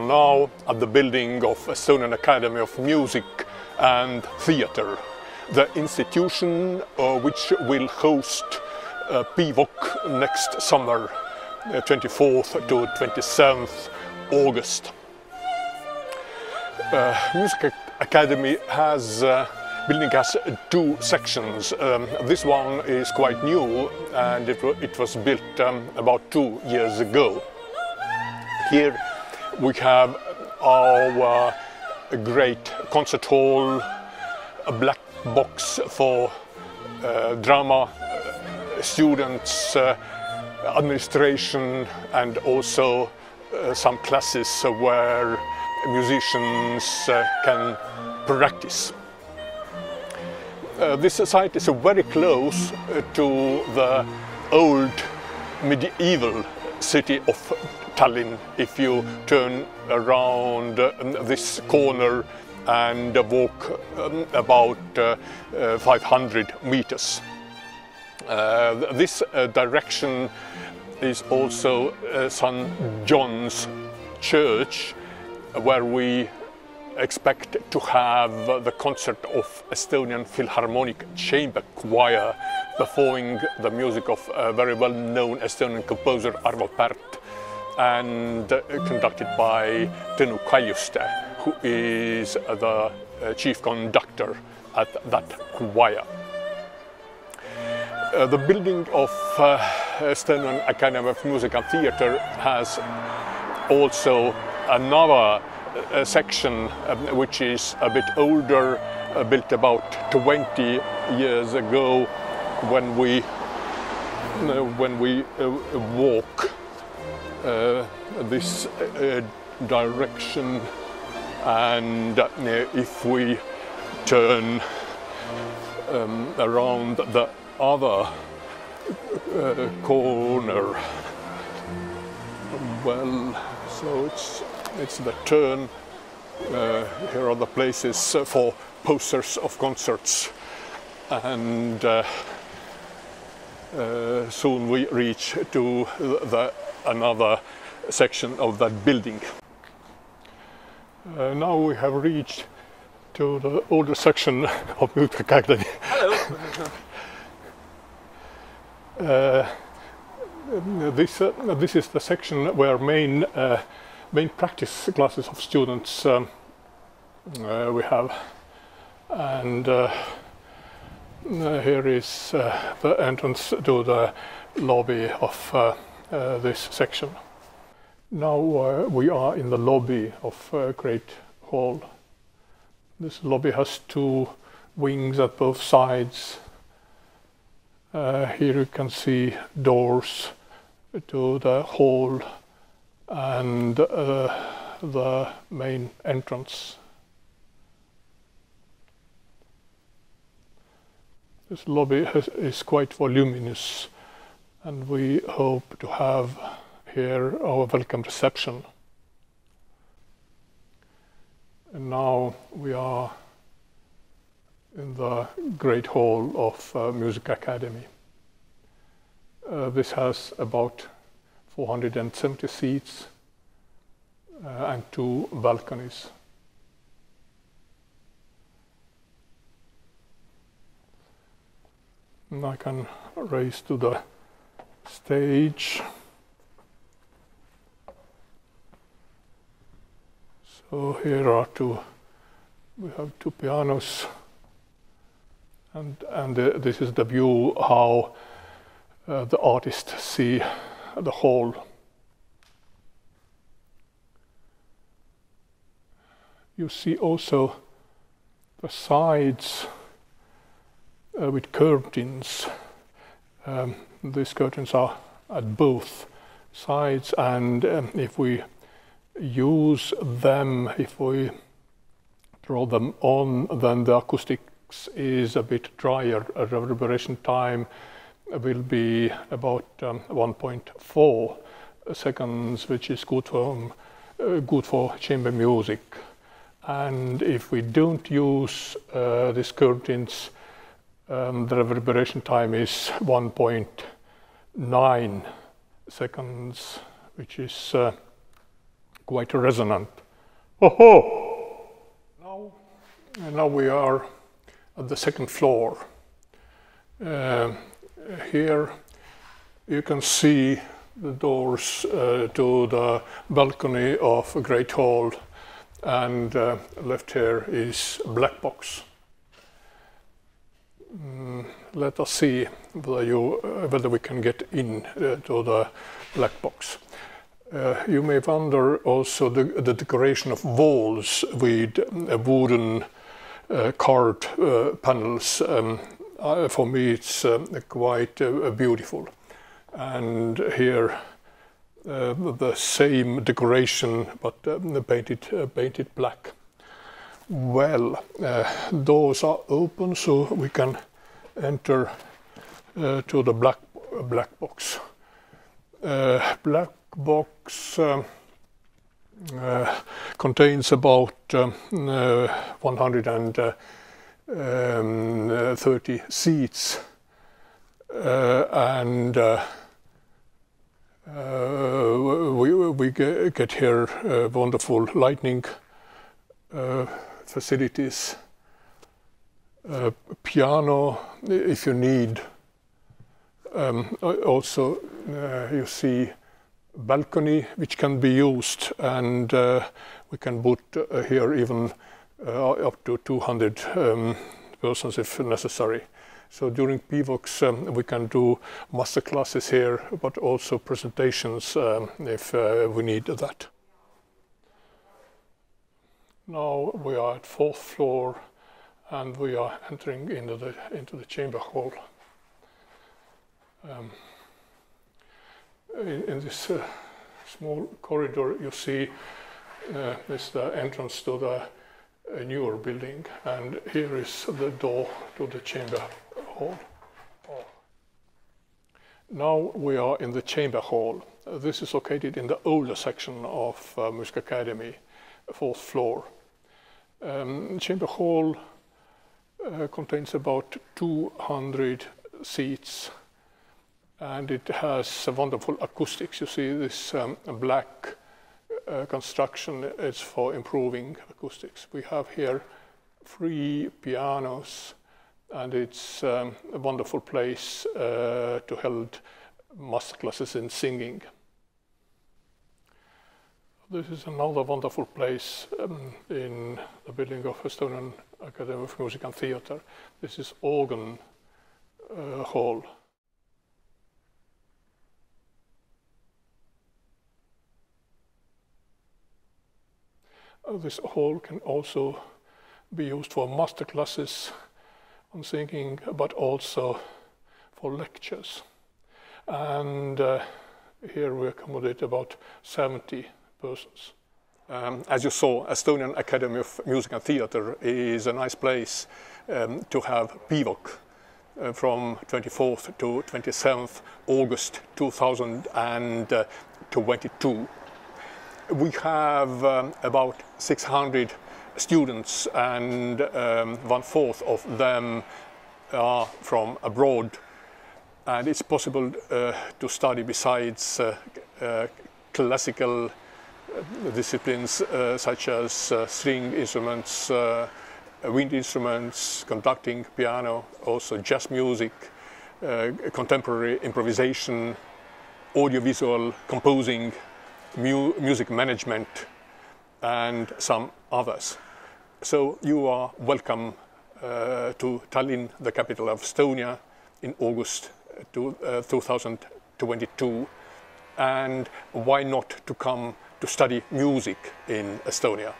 now at the building of Estonian Academy of Music and Theatre, the institution uh, which will host uh, next summer, uh, 24th to 27th August. Uh, Music Academy has uh, building has two sections. Um, this one is quite new and it, it was built um, about two years ago. Here we have our uh, great concert hall, a black box for uh, drama uh, students, uh, administration and also uh, some classes where musicians uh, can practice. Uh, this site is very close uh, to the old medieval city of Tallinn if you turn around uh, this corner and walk um, about uh, uh, 500 meters. Uh, this direction is also St. John's Church where we expect to have the concert of Estonian Philharmonic Chamber Choir performing the music of a very well-known Estonian composer Arvo Pärt and conducted by Tõnu Kaljuste, who is the uh, chief conductor at that choir. Uh, the building of uh, Estonian Academy of Music and Theatre has also another uh, section um, which is a bit older, uh, built about 20 years ago when we, uh, when we walk this direction. And if we turn um, around the other uh, corner well so it's it's the turn. Uh, here are the places for posters of concerts and uh, uh, soon we reach to the, another section of that building. Uh, now we have reached to the older section of Academy. Hello. Uh, this, uh, this is the section where main main practice classes of students um, uh, we have and uh, uh here is uh, the entrance to the lobby of uh, this section. Now we are in the lobby of Great Hall. This lobby has two wings at both sides. here you can see doors to the hall and uh, the main entrance. This lobby has, is quite voluminous and we hope to have here our welcome reception. And now we are in the Great Hall of uh, Music Academy. Uh, this has about 470 seats uh, and two balconies. And I can raise to the stage. So here are two, we have two pianos and, and uh, this is the view how uh, the artists see the whole. You see also the sides uh, with curtains. Um, these curtains are at both sides, and um, if we use them, if we draw them on, then the acoustics is a bit drier. A reverberation time will be about um, 1.4 seconds, which is good for, uh, good for chamber music. And if we don't use uh, these curtains, um, the reverberation time is 1.9 seconds, which is uh, quite resonant. Oh, Now, now we are at the second floor. Uh, here you can see the doors uh, to the balcony of great hall and uh, left here is black box. Mm, let us see whether, you, uh, whether we can get in uh, to the black box. Uh, you may wonder also the, the, decoration of walls with uh, wooden carved panels. Um, Uh, for me, it's um, quite uh, beautiful. And here, um, the same decoration, but um, painted, uh, painted black. Well, doors are open, so we can enter to the black black box. black box um, uh, contains about um, uh, 130 um, seats and we, we get here wonderful lighting facilities, uh, piano if you need. Um, also, uh, you see balcony which can be used and uh, we can put uh, here even uh, up to 200 um, persons if necessary. So during PEVOC um, we can do master classes here but also presentations um, if uh, we need that. Now we are at fourth floor and we are entering into the, into the chamber hall. Um, in, in this uh, small corridor you see uh, is the entrance to the uh, newer building and here is the door to the chamber hall. Now we are in the chamber hall. This is located in the older section of uh, Academy, fourth floor. Um, chamber hall uh, contains about 200 seats and it has wonderful acoustics. You see this um, black uh, construction is for improving acoustics. We have here three pianos and it's um, a wonderful place uh, to hold master classes in singing. This is another wonderful place um, in the building of Estonian Academy of Music and Theatre. This is organ uh, hall. This hall can also be used for master classes on singing, but also for lectures. And uh, here we accommodate about 70 persons. Um, as you saw, Estonian Academy of Music and Theatre is a nice place um, to have PEVOC uh, from 24th to 27th August 2022 we have um, about 600 students and um, one fourth of them are from abroad. And it's possible uh, to study besides uh, uh, classical uh, disciplines uh, such as uh, string instruments, wind instruments, conducting, piano, also jazz music, contemporary improvisation, audiovisual composing, mu music management, and some others. So you are welcome uh, to Tallinn, the capital of Estonia, in August to, uh, 2022. And why not to come to study music in Estonia?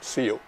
See you.